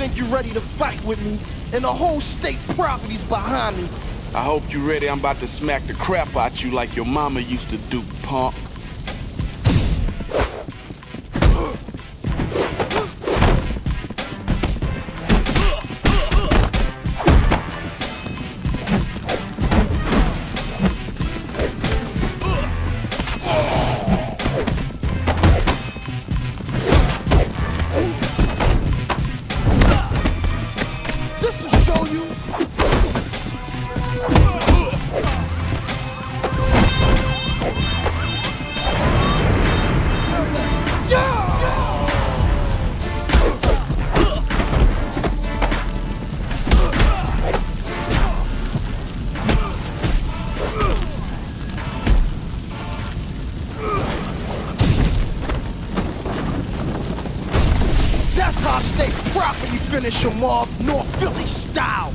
think you're ready to fight with me, and the whole state property's behind me. I hope you're ready. I'm about to smack the crap out you like your mama used to do, punk. Brasil. This'll show you. Finish 'em off, North Philly style.